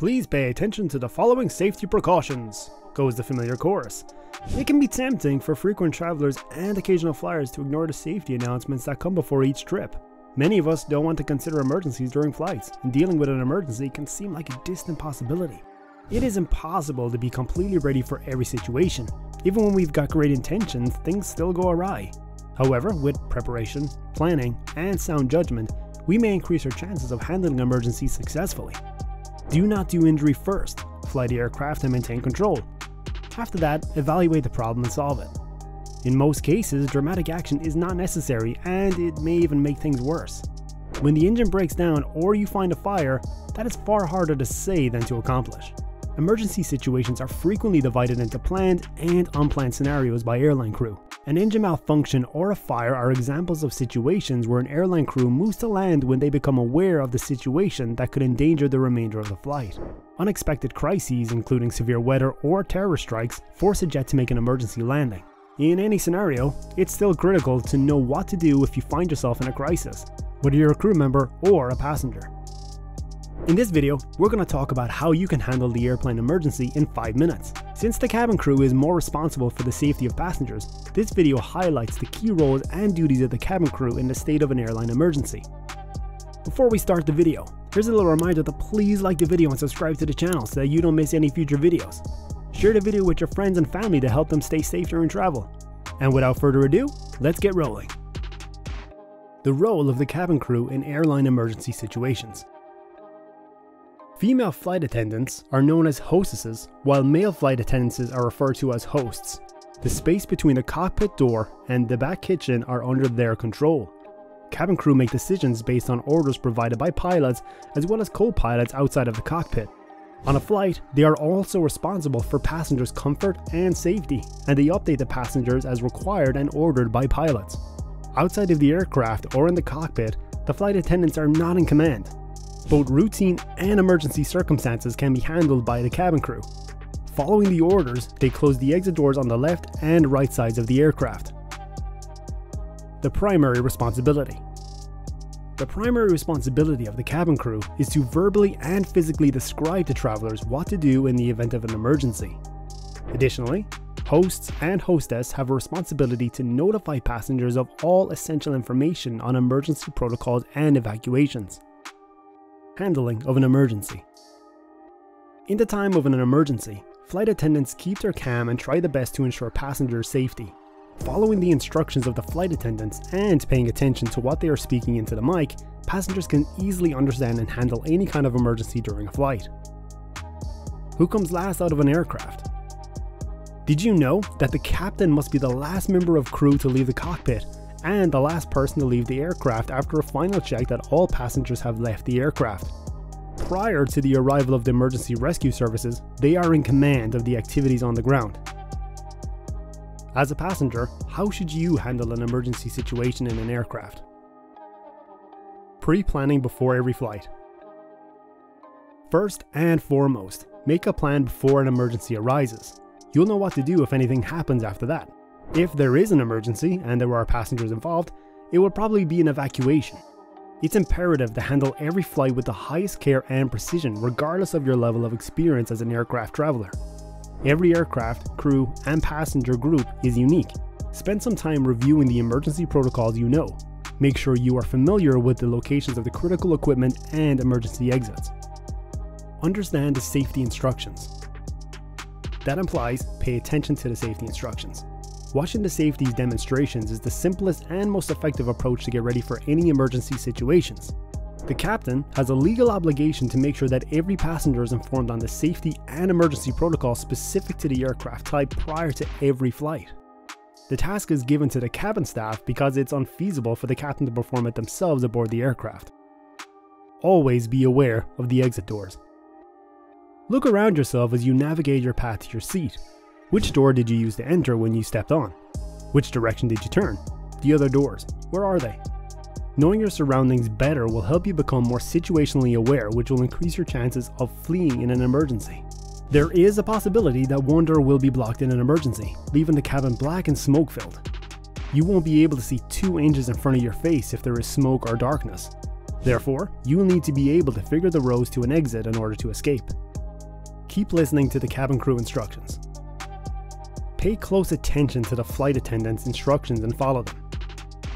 Please pay attention to the following safety precautions, goes the familiar chorus. It can be tempting for frequent travelers and occasional flyers to ignore the safety announcements that come before each trip. Many of us don't want to consider emergencies during flights, and dealing with an emergency can seem like a distant possibility. It is impossible to be completely ready for every situation. Even when we've got great intentions, things still go awry. However, with preparation, planning, and sound judgment, we may increase our chances of handling emergencies successfully. Do not do injury first. Fly the aircraft and maintain control. After that, evaluate the problem and solve it. In most cases, dramatic action is not necessary and it may even make things worse. When the engine breaks down or you find a fire, that is far harder to say than to accomplish. Emergency situations are frequently divided into planned and unplanned scenarios by airline crew. An engine malfunction or a fire are examples of situations where an airline crew moves to land when they become aware of the situation that could endanger the remainder of the flight. Unexpected crises, including severe weather or terrorist strikes, force a jet to make an emergency landing. In any scenario, it's still critical to know what to do if you find yourself in a crisis, whether you're a crew member or a passenger. In this video, we're going to talk about how you can handle the airplane emergency in 5 minutes. Since the cabin crew is more responsible for the safety of passengers, this video highlights the key roles and duties of the cabin crew in the state of an airline emergency. Before we start the video, here's a little reminder to please like the video and subscribe to the channel so that you don't miss any future videos. Share the video with your friends and family to help them stay safe during travel. And without further ado, let's get rolling. The role of the cabin crew in airline emergency situations. Female flight attendants are known as hostesses, while male flight attendants are referred to as hosts. The space between the cockpit door and the back kitchen are under their control. Cabin crew make decisions based on orders provided by pilots as well as co-pilots outside of the cockpit. On a flight, they are also responsible for passengers' comfort and safety, and they update the passengers as required and ordered by pilots. Outside of the aircraft or in the cockpit, the flight attendants are not in command. Both routine and emergency circumstances can be handled by the cabin crew. Following the orders, they close the exit doors on the left and right sides of the aircraft. The primary responsibility. The primary responsibility of the cabin crew is to verbally and physically describe to travelers what to do in the event of an emergency. Additionally, hosts and hostess have a responsibility to notify passengers of all essential information on emergency protocols and evacuations handling of an emergency. In the time of an emergency, flight attendants keep their calm and try the best to ensure passenger safety. Following the instructions of the flight attendants and paying attention to what they are speaking into the mic, passengers can easily understand and handle any kind of emergency during a flight. Who comes last out of an aircraft? Did you know that the captain must be the last member of crew to leave the cockpit and the last person to leave the aircraft after a final check that all passengers have left the aircraft. Prior to the arrival of the emergency rescue services, they are in command of the activities on the ground. As a passenger, how should you handle an emergency situation in an aircraft? Pre planning before every flight. First and foremost, make a plan before an emergency arises. You'll know what to do if anything happens after that. If there is an emergency and there are passengers involved, it will probably be an evacuation. It's imperative to handle every flight with the highest care and precision regardless of your level of experience as an aircraft traveler. Every aircraft, crew, and passenger group is unique. Spend some time reviewing the emergency protocols you know. Make sure you are familiar with the locations of the critical equipment and emergency exits. Understand the safety instructions. That implies pay attention to the safety instructions. Watching the safeties demonstrations is the simplest and most effective approach to get ready for any emergency situations. The captain has a legal obligation to make sure that every passenger is informed on the safety and emergency protocol specific to the aircraft type prior to every flight. The task is given to the cabin staff because it's unfeasible for the captain to perform it themselves aboard the aircraft. Always be aware of the exit doors. Look around yourself as you navigate your path to your seat which door did you use to enter when you stepped on? Which direction did you turn? The other doors, where are they? Knowing your surroundings better will help you become more situationally aware, which will increase your chances of fleeing in an emergency. There is a possibility that one door will be blocked in an emergency, leaving the cabin black and smoke filled. You won't be able to see two inches in front of your face if there is smoke or darkness. Therefore, you will need to be able to figure the rows to an exit in order to escape. keep listening to the cabin crew instructions. Pay close attention to the flight attendant's instructions and follow them.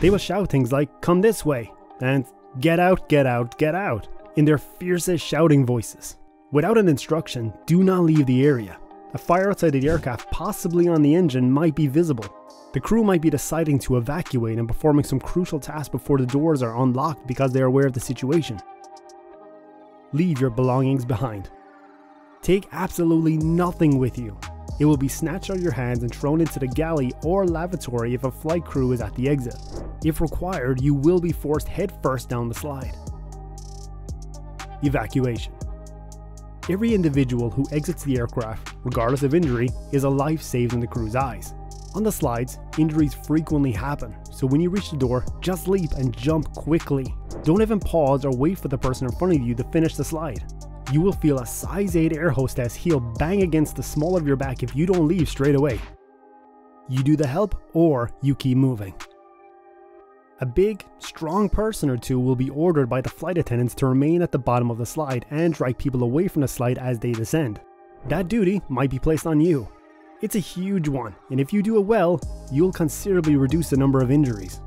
They will shout things like, come this way, and get out, get out, get out, in their fiercest shouting voices. Without an instruction, do not leave the area. A fire outside the aircraft, possibly on the engine, might be visible. The crew might be deciding to evacuate and performing some crucial tasks before the doors are unlocked because they are aware of the situation. Leave your belongings behind. Take absolutely nothing with you. It will be snatched out of your hands and thrown into the galley or lavatory if a flight crew is at the exit. If required, you will be forced headfirst down the slide. Evacuation. Every individual who exits the aircraft, regardless of injury, is a life saved in the crew's eyes. On the slides, injuries frequently happen, so when you reach the door, just leap and jump quickly. Don't even pause or wait for the person in front of you to finish the slide. You will feel a size 8 air hostess heel bang against the small of your back if you don't leave straight away. You do the help or you keep moving. A big, strong person or two will be ordered by the flight attendants to remain at the bottom of the slide and drag people away from the slide as they descend. That duty might be placed on you. It's a huge one, and if you do it well, you'll considerably reduce the number of injuries.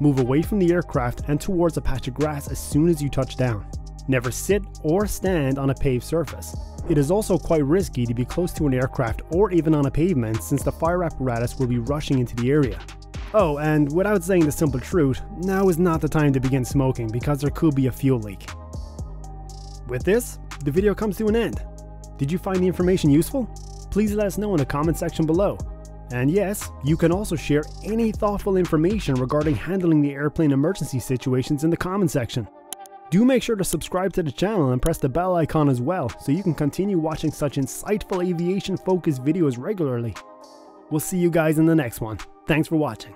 Move away from the aircraft and towards a patch of grass as soon as you touch down. Never sit or stand on a paved surface. It is also quite risky to be close to an aircraft or even on a pavement since the fire apparatus will be rushing into the area. Oh, and without saying the simple truth, now is not the time to begin smoking because there could be a fuel leak. With this, the video comes to an end. Did you find the information useful? Please let us know in the comment section below. And yes, you can also share any thoughtful information regarding handling the airplane emergency situations in the comment section. Do make sure to subscribe to the channel and press the bell icon as well so you can continue watching such insightful aviation focused videos regularly. We'll see you guys in the next one. Thanks for watching.